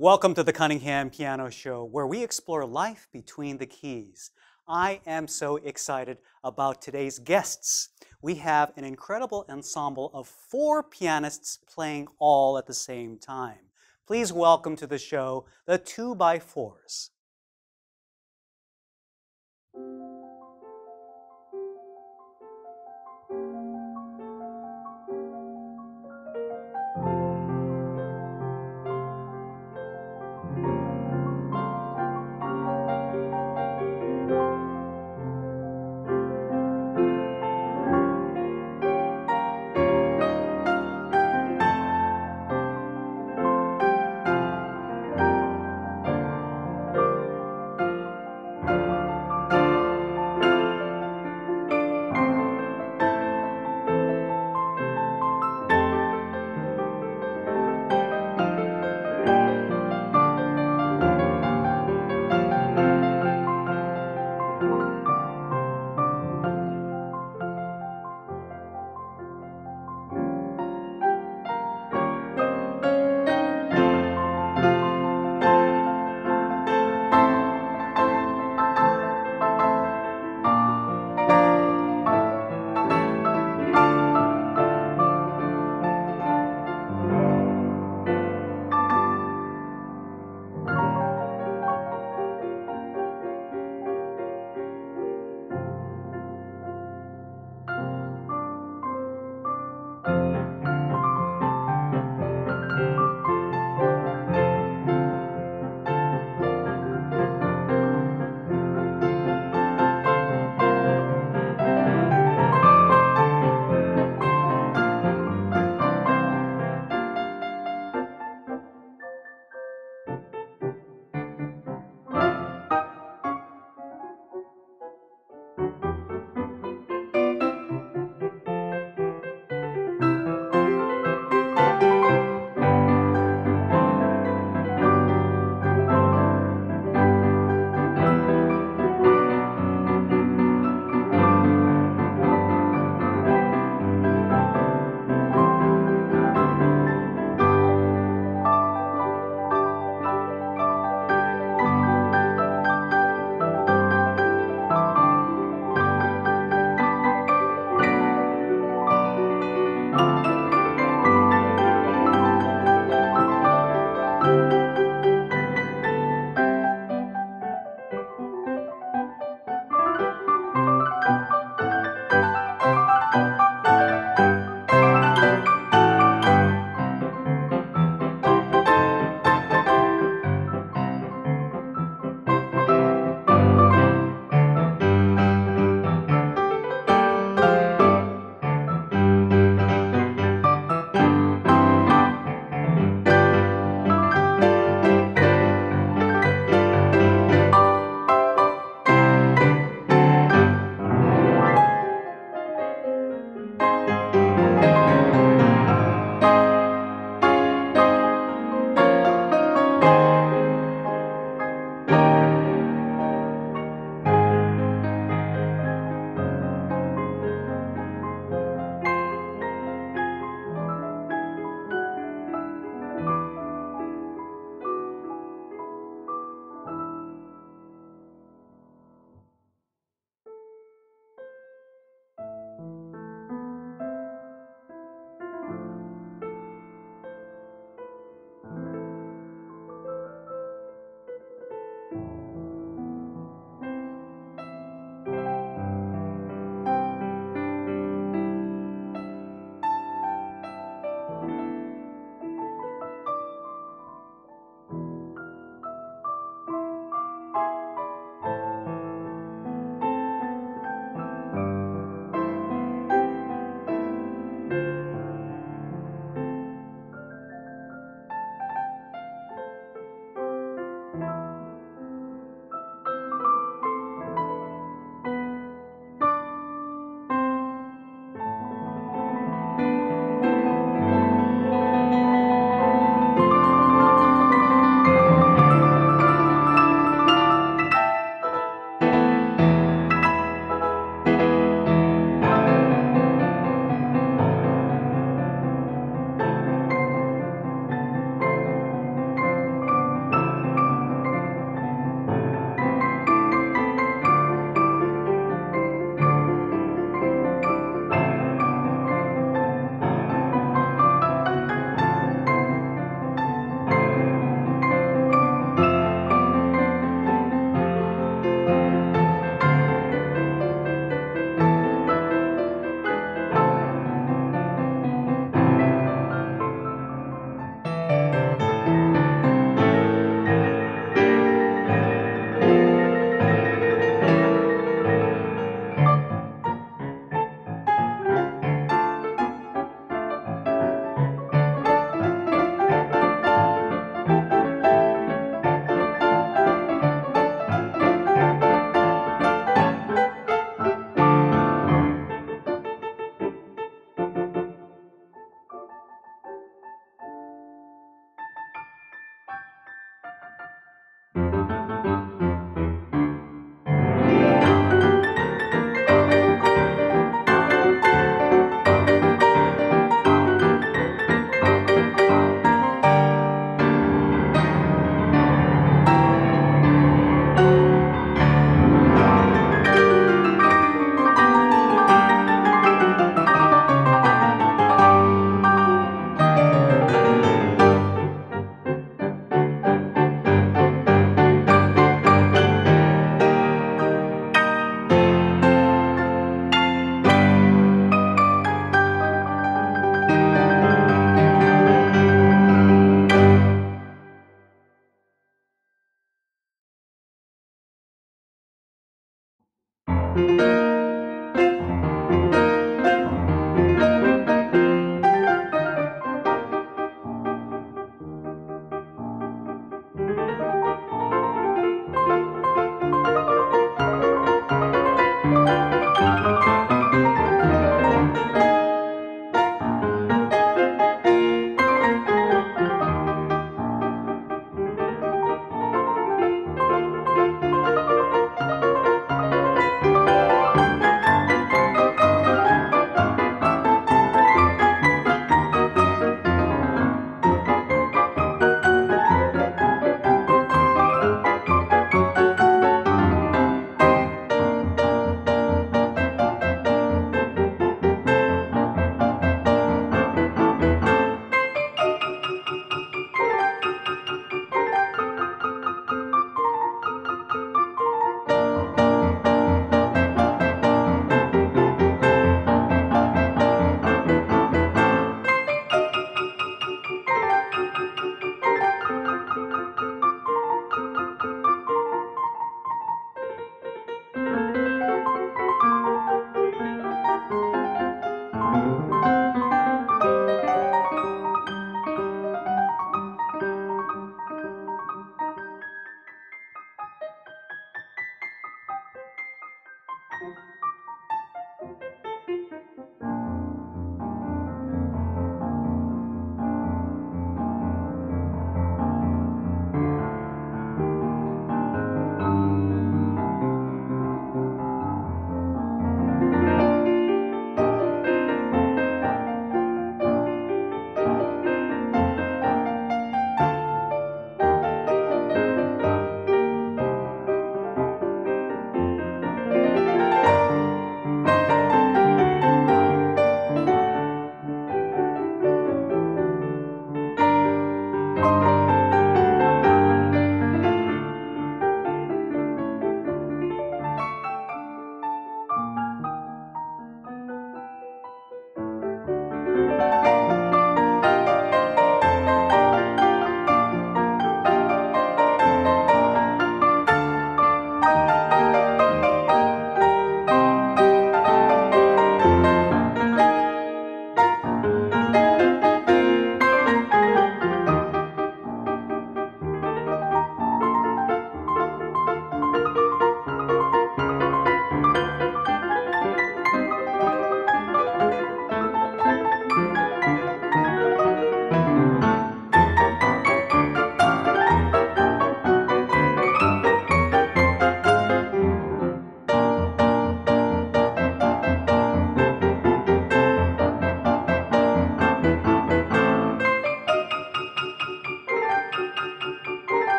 Welcome to the Cunningham Piano Show, where we explore life between the keys. I am so excited about today's guests. We have an incredible ensemble of four pianists playing all at the same time. Please welcome to the show the two by fours.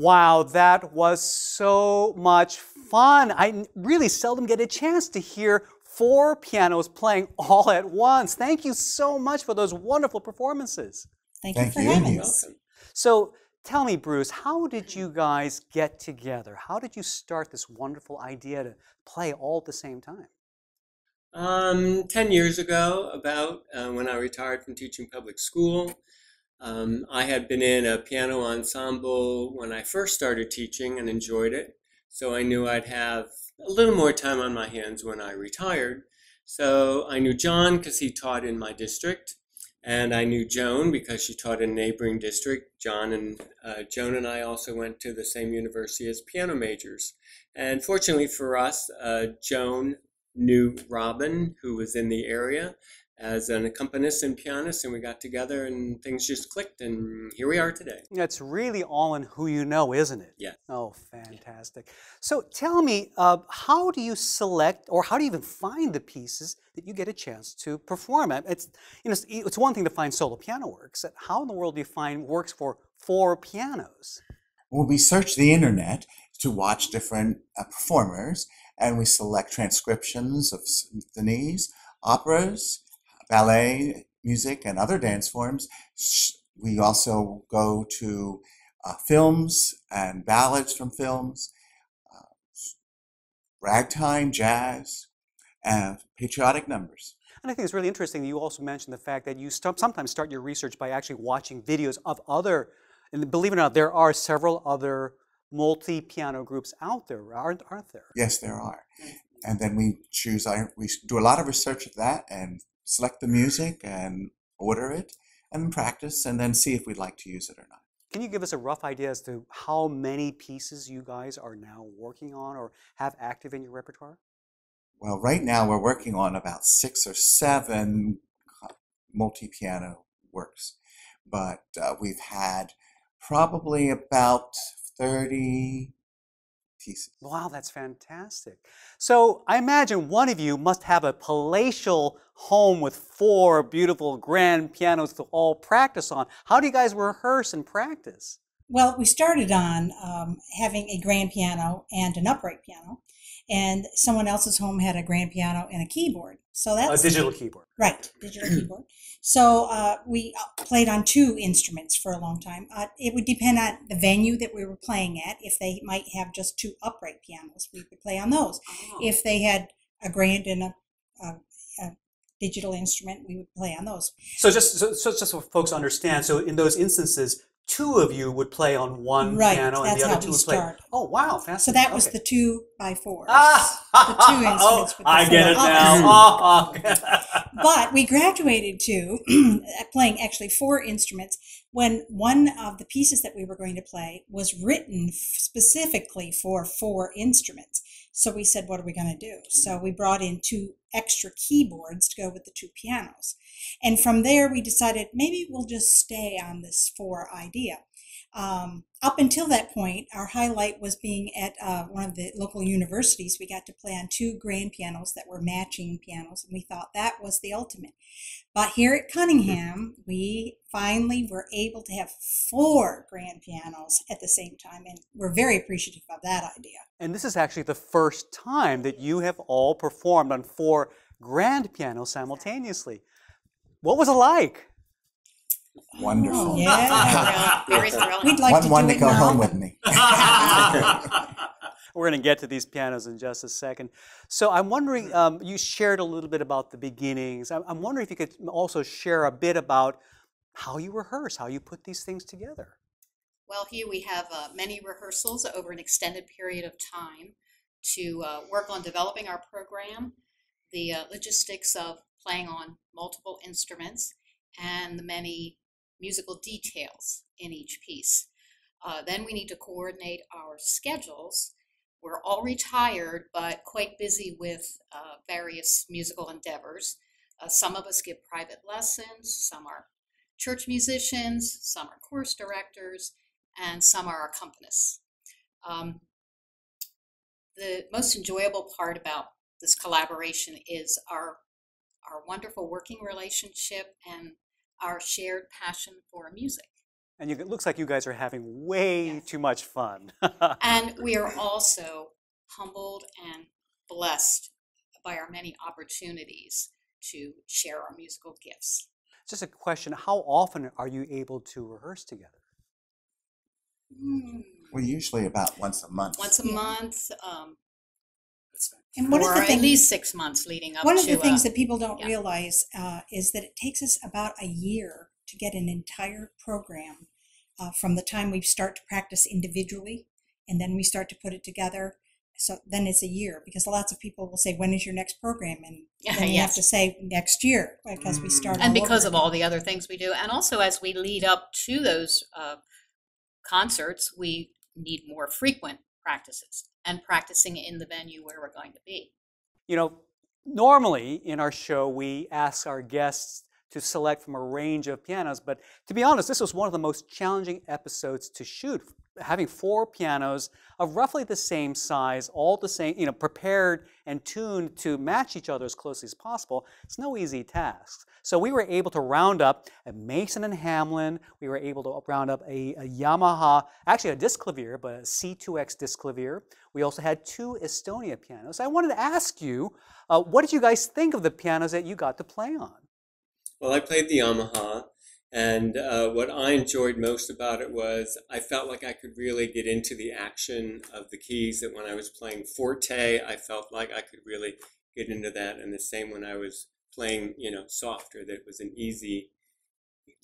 Wow, that was so much fun. I really seldom get a chance to hear four pianos playing all at once. Thank you so much for those wonderful performances. Thank, Thank you for you. having us. So tell me, Bruce, how did you guys get together? How did you start this wonderful idea to play all at the same time? Um, 10 years ago, about uh, when I retired from teaching public school, um, I had been in a piano ensemble when I first started teaching and enjoyed it. So I knew I'd have a little more time on my hands when I retired. So I knew John because he taught in my district, and I knew Joan because she taught in a neighboring district. John and uh, Joan and I also went to the same university as piano majors. And fortunately for us, uh, Joan knew Robin, who was in the area, as an accompanist and pianist, and we got together and things just clicked, and here we are today. It's really all in who you know, isn't it? Yes. Oh, fantastic. So tell me, uh, how do you select or how do you even find the pieces that you get a chance to perform? It's, you know, it's- it's one thing to find solo piano works. But how in the world do you find works for four pianos? Well, we search the internet, to watch different uh, performers, and we select transcriptions of symphonies, operas, ballet, music, and other dance forms. We also go to uh, films and ballads from films, uh, ragtime, jazz, and patriotic numbers. And I think it's really interesting that you also mentioned the fact that you st- sometimes start your research by actually watching videos of other, and believe it or not, there are several other multi-piano groups out there, aren't, aren't there? Yes, there are. And then we choose, I, we do a lot of research of that and select the music and order it and practice and then see if we'd like to use it or not. Can you give us a rough idea as to how many pieces you guys are now working on or have active in your repertoire? Well, right now we're working on about six or seven multi piano works, but uh, we've had probably about 30 pieces. Wow, that's fantastic. So I imagine one of you must have a palatial home with four beautiful grand pianos to all practice on. How do you guys rehearse and practice? Well, we started on um, having a grand piano and an upright piano, and someone else's home had a grand piano and a keyboard. So that's a digital keyboard, right? Digital keyboard. So uh, we uh, played on two instruments for a long time. Uh, it would depend on the venue that we were playing at. If they might have just two upright pianos, we would play on those. Oh. If they had a grand and a, a, a, digital instrument, we would play on those. So just so, so just so folks understand, so in those instances, two of you would play on one right, piano and the other two would start. play. Oh wow, fascinating. So that was okay. the two by fours. Ah, the two instruments. Oh, I get it now. but we graduated to playing actually four instruments when one of the pieces that we were going to play was written specifically for four instruments. So we said, what are we going to do? So we brought in two extra keyboards to go with the two pianos. And from there, we decided maybe we'll just stay on this four idea. Um, up until that point, our highlight was being at uh, one of the local universities. We got to play on two grand pianos that were matching pianos, and we thought that was the ultimate. But here at Cunningham, we finally were able to have four grand pianos at the same time, and we're very appreciative of that idea. And this is actually the first time that you have all performed on four grand pianos simultaneously. What was it like? Wonderful. Oh, yeah. Very thrilling. We'd like one, to one do to go now. home with me. We're going to get to these pianos in just a second. So I'm wondering, um, you shared a little bit about the beginnings. I'm, I'm wondering if you could also share a bit about how you rehearse, how you put these things together. Well, here we have uh, many rehearsals over an extended period of time to uh, work on developing our program, the uh, logistics of playing on multiple instruments, and the many musical details in each piece. Uh, then we need to coordinate our schedules. We're all retired, but quite busy with uh, various musical endeavors. Uh, some of us give private lessons, some are church musicians, some are course directors, and some are accompanists. Um, the most enjoyable part about this collaboration is our our wonderful working relationship and our shared passion for music. And it looks like you guys are having way Yes. too much fun. And we are also humbled and blessed by our many opportunities to share our musical gifts. Just a question how often are you able to rehearse together? We're usually about once a month. Once a Yeah. month, um, And one of the at things, least six months leading up one to of the things uh, that people don't yeah. realize uh, is that it takes us about a year to get an entire program uh, from the time we start to practice individually and then we start to put it together. So then it's a year because lots of people will say, "When is your next program?" And then you have to say next year because we start. and because of all the other things we do and also as we lead up to those uh, concerts we need more frequent practices and practicing in the venue where we're going to be. You know, normally in our show, we ask our guests to select from a range of pianos. But to be honest, this was one of the most challenging episodes to shoot. Having four pianos of roughly the same size, all the same, you know, prepared and tuned to match each other as closely as possible, it's no easy task. So we were able to round up a Mason and Hamlin. We were able to round up a, a Yamaha, actually a Disklavier, but a C2X Disklavier. We also had two Estonia pianos. I wanted to ask you, uh, what did you guys think of the pianos that you got to play on? Well, I played the Yamaha, and uh, what I enjoyed most about it was I felt like I could really get into the action of the keys. That when I was playing forte, I felt like I could really get into that, and the same when I was playing, you know, softer. That it was an easy,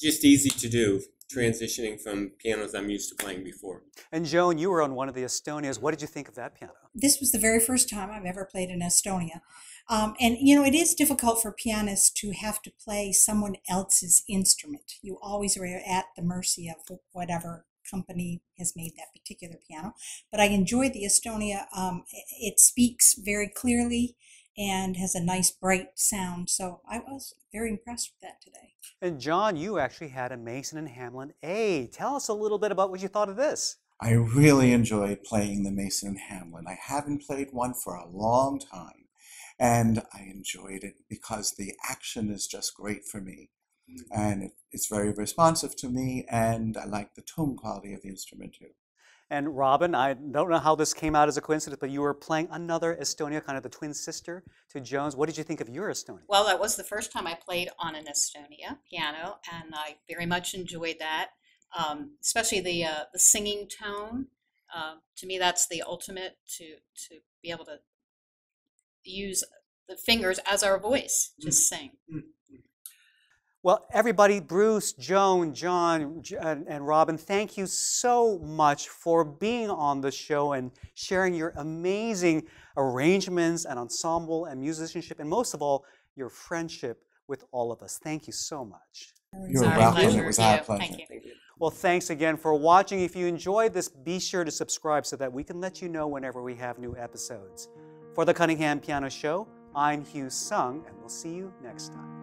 just easy to do, transitioning from pianos I'm used to playing before. And Joan, you were on one of the Estonias. What did you think of that piano? This was the very first time I've ever played in Estonia. Um, and you know, it is difficult for pianists to have to play someone else's instrument. You always are at the mercy of whatever company has made that particular piano. But I enjoyed the Estonia. Um, it speaks very clearly and has a nice bright sound. So I was very impressed with that today. And John, you actually had a Mason and Hamlin A. Tell us a little bit about what you thought of this. I really enjoyed playing the Mason and Hamlin. I haven't played one for a long time. And I enjoyed it because the action is just great for me. Mm-hmm. And it, it's very responsive to me, and I like the tone quality of the instrument too. And Robin, I don't know how this came out as a coincidence, but you were playing another Estonia, kind of the twin sister to Joan's. What did you think of your Estonia? Well, that was the first time I played on an Estonia piano, and I very much enjoyed that, um, especially the uh, the singing tone. Uh, to me, that's the ultimate to to be able to use the fingers as our voice to sing. Well, everybody, Bruce, Joan, John, and, and Robin, thank you so much for being on the show and sharing your amazing arrangements and ensemble and musicianship, and most of all, your friendship with all of us. Thank you so much. You're Our welcome. pleasure. It was our Yeah, pleasure. Thank you. Well, thanks again for watching. If you enjoyed this, be sure to subscribe so that we can let you know whenever we have new episodes. For the Cunningham Piano Show, I'm Hugh Sung, and we'll see you next time.